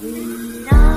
No.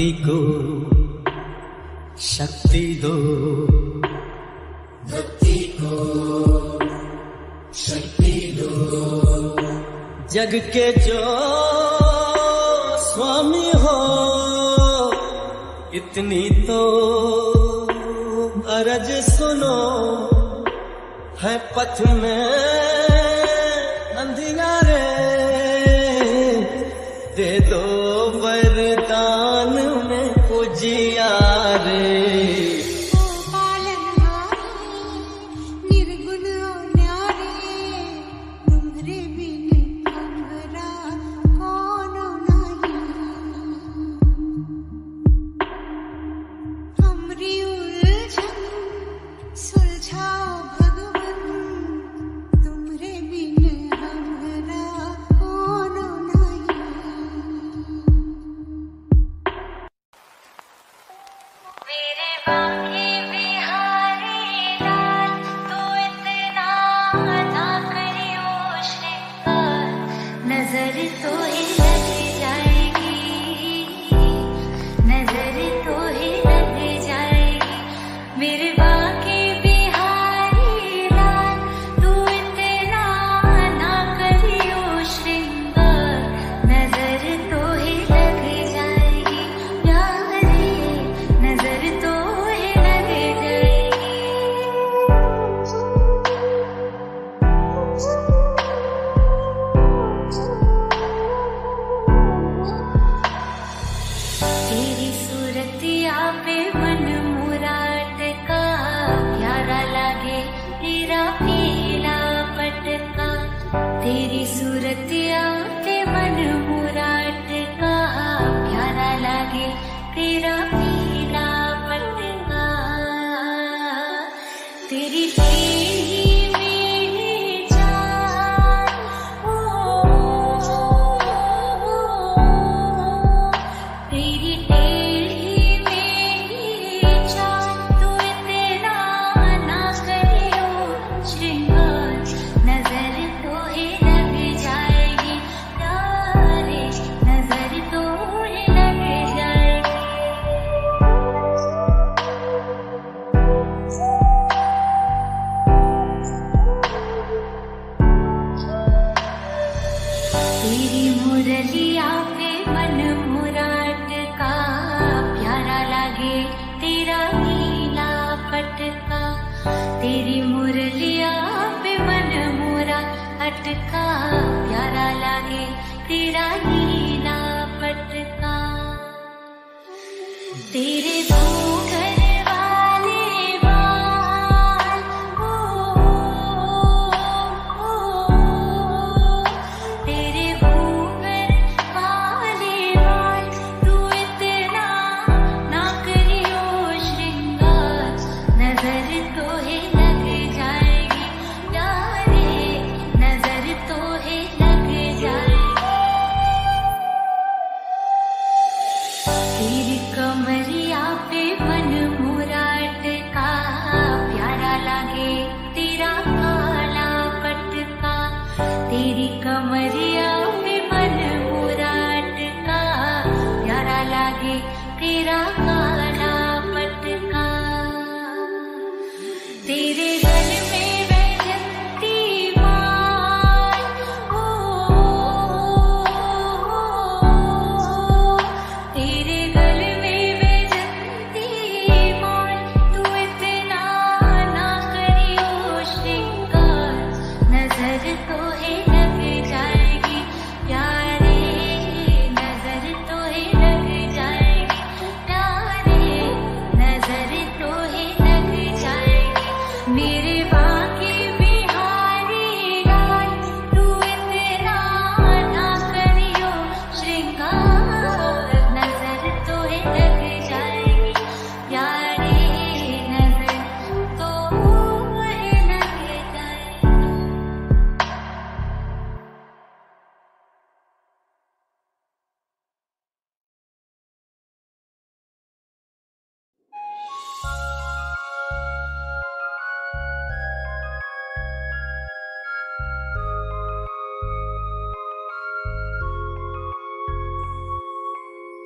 शक्ति को शक्ति दो। भक्ति को शक्ति दो। जग के जो स्वामी हो इतनी तो अरज सुनो है पथ में baby pretty. 你。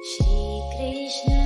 श्रीकृष्ण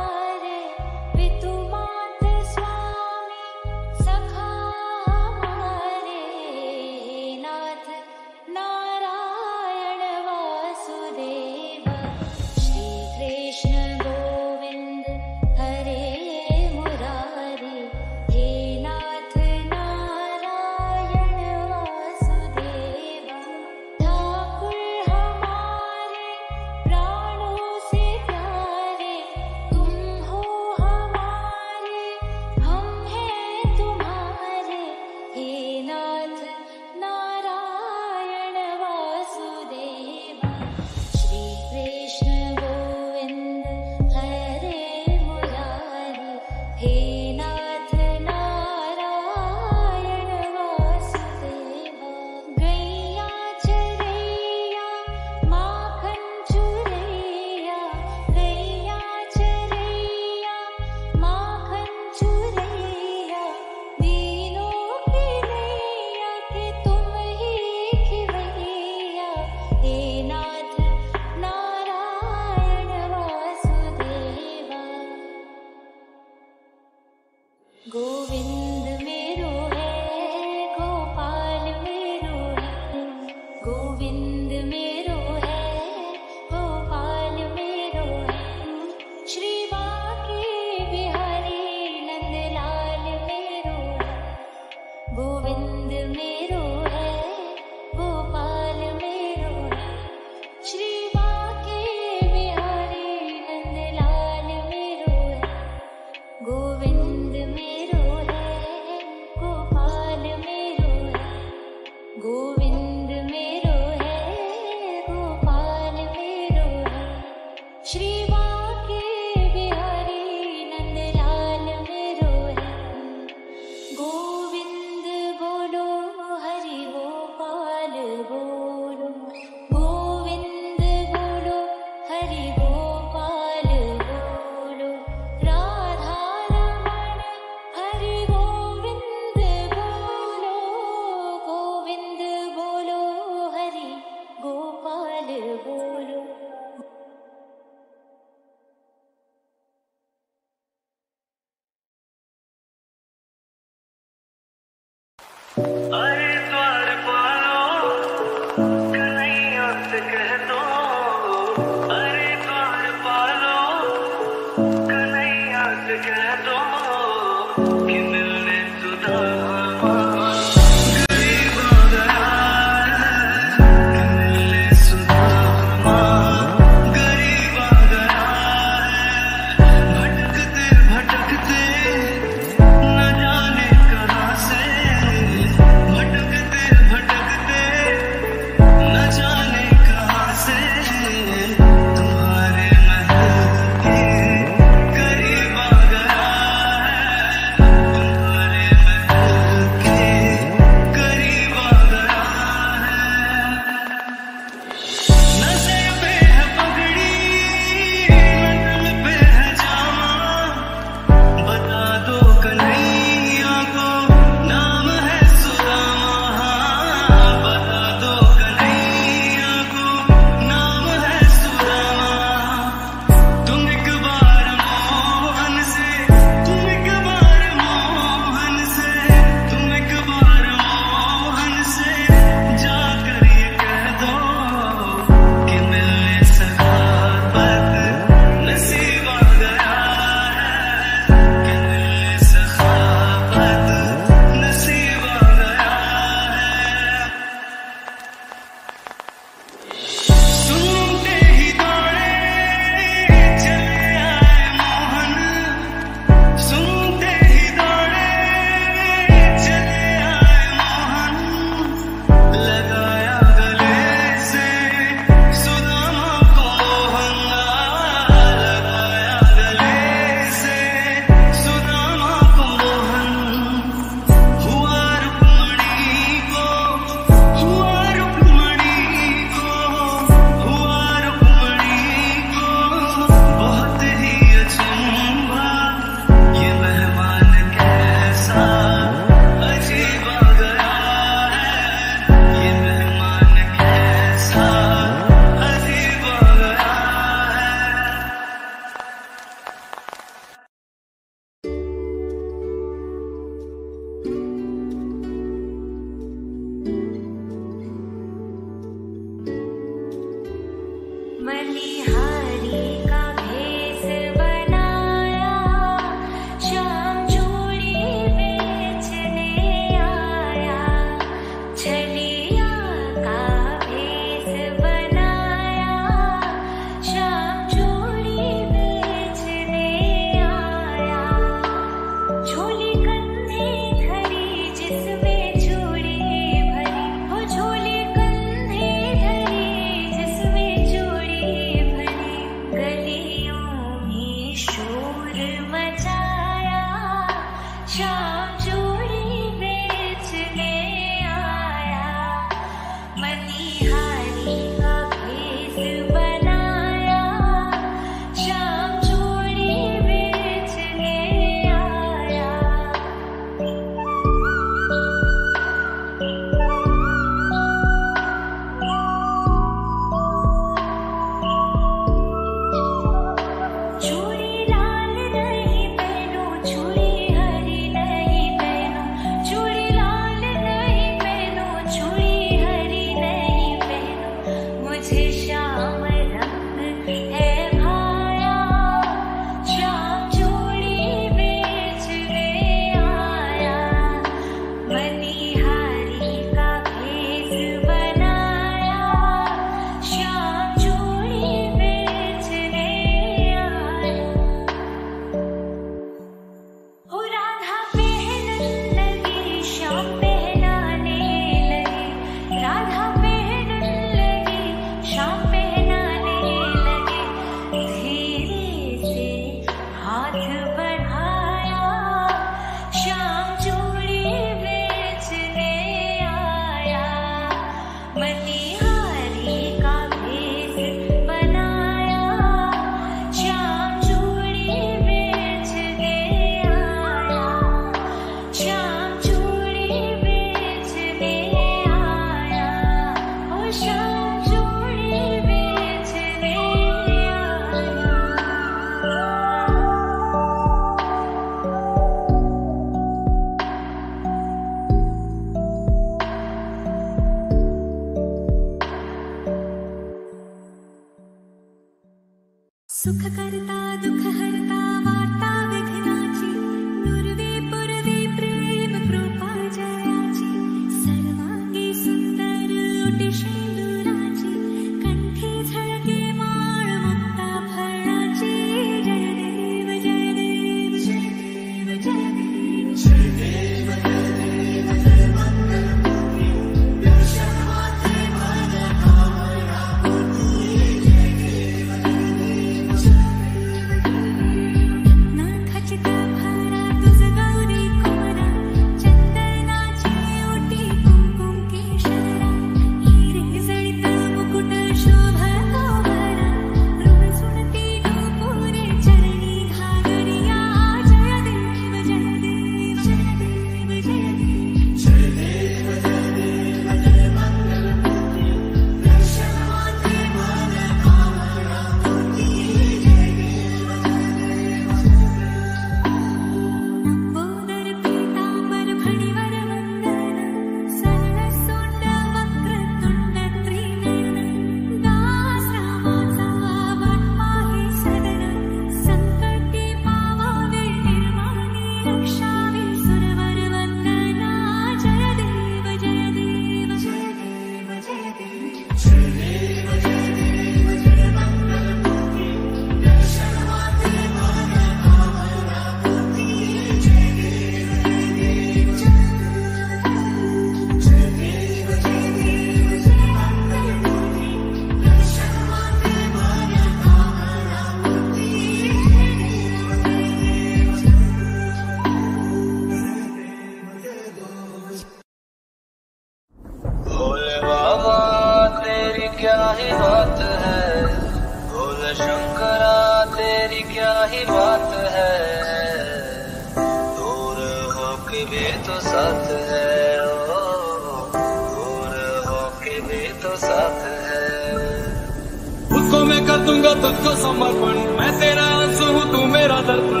तुझको समर्पण। मैं तेरा आँसू हूँ तू मेरा दर्पण।